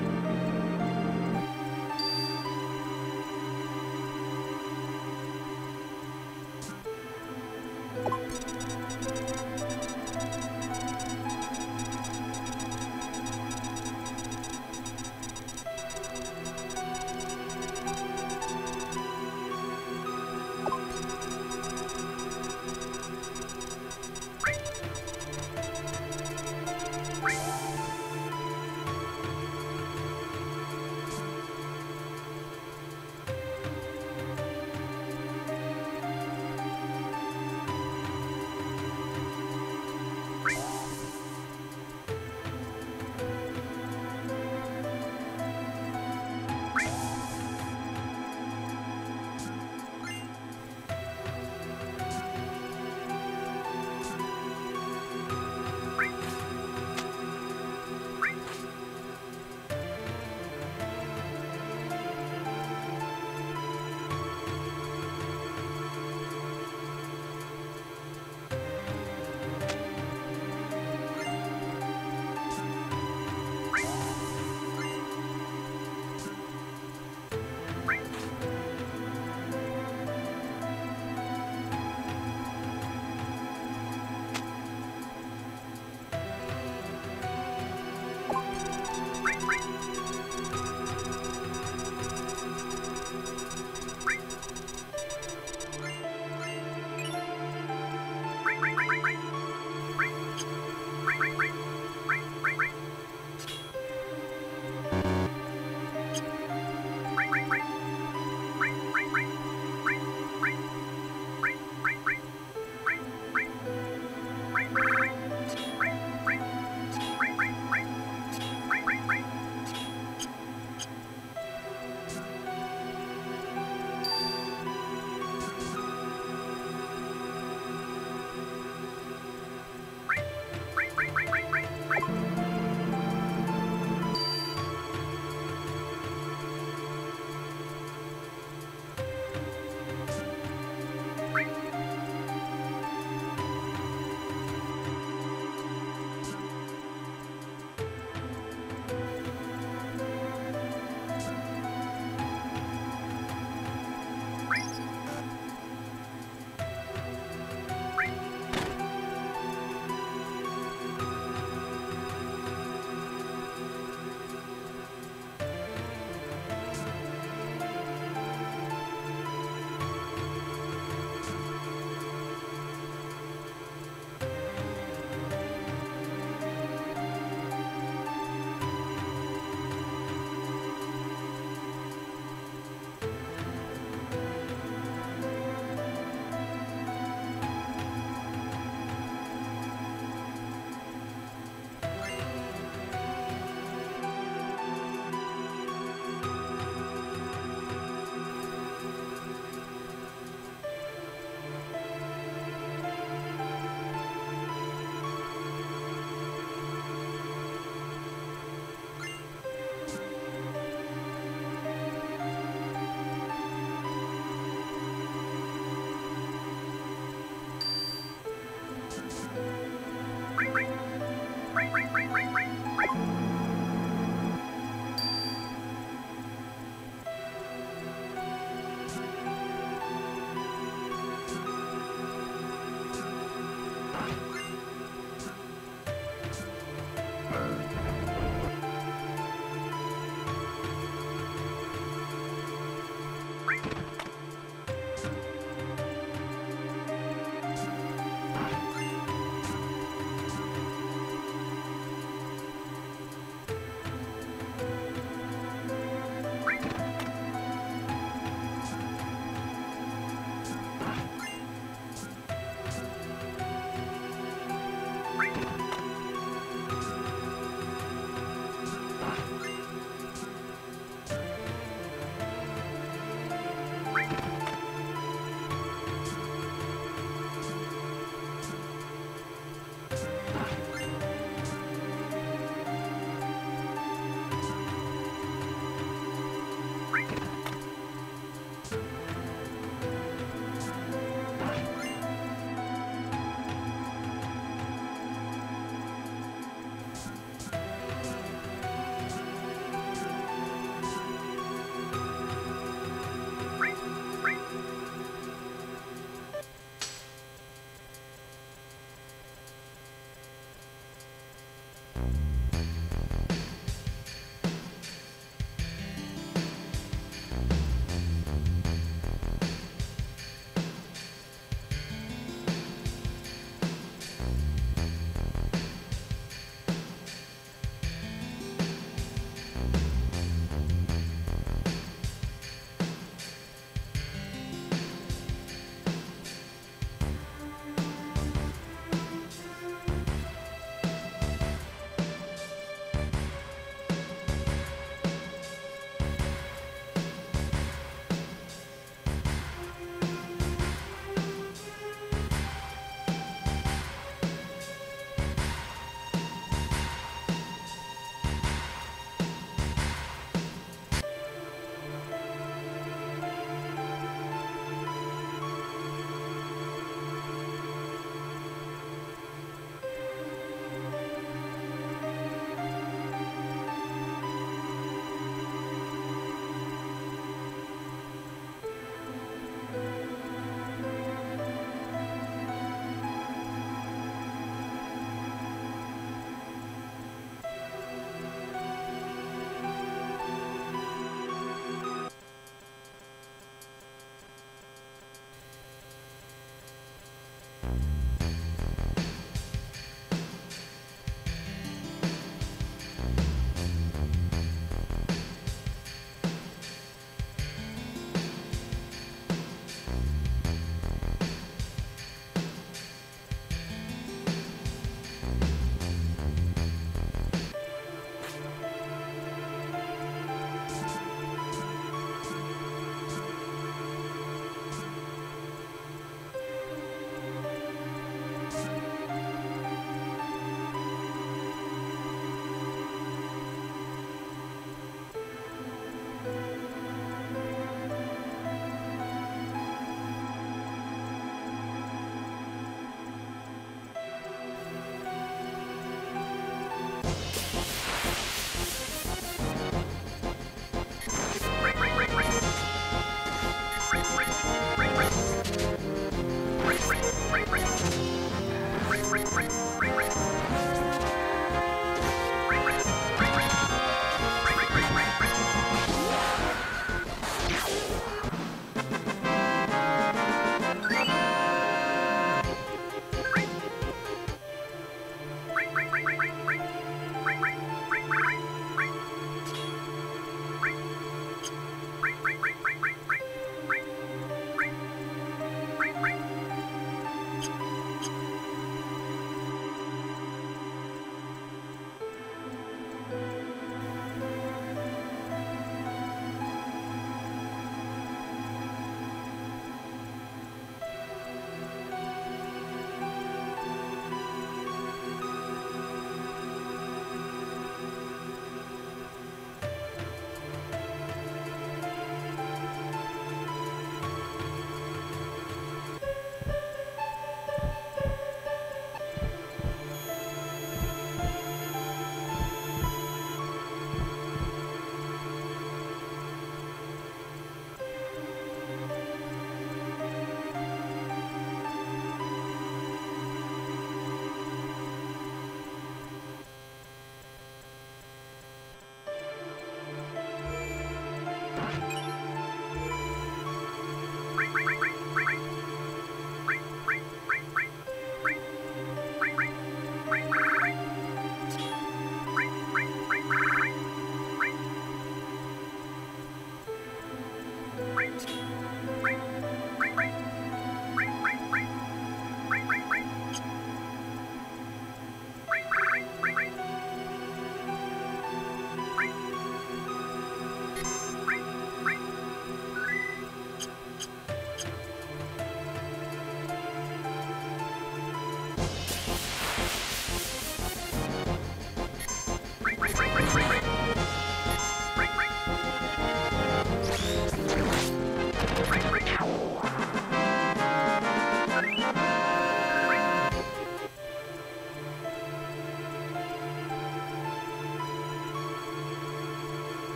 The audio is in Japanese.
うん。